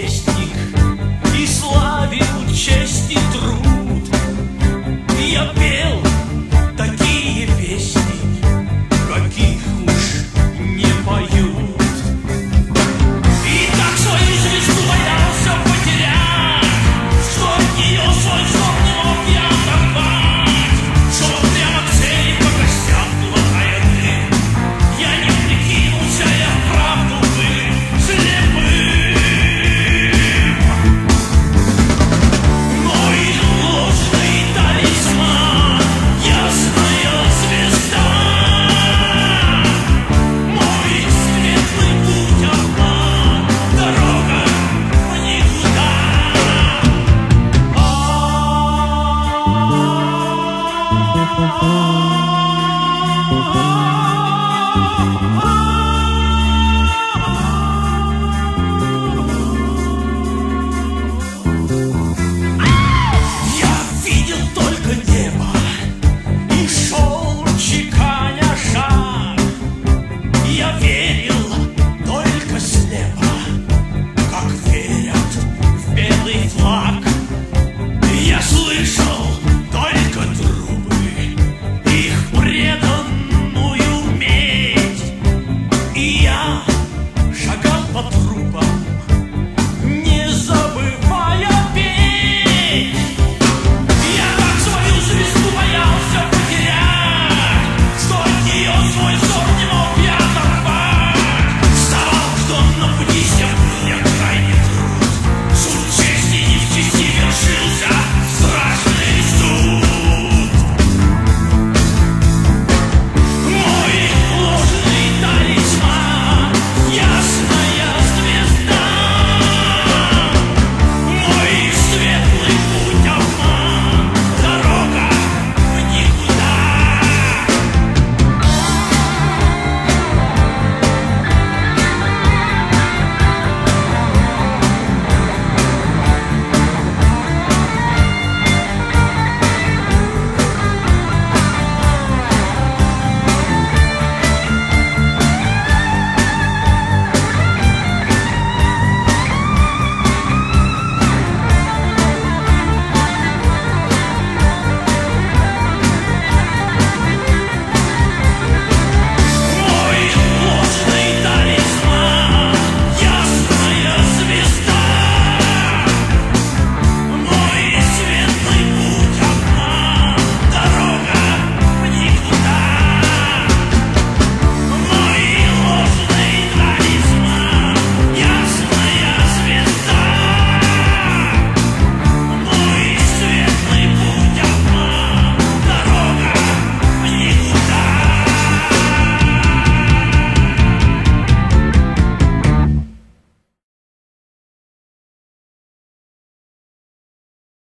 Licht oh.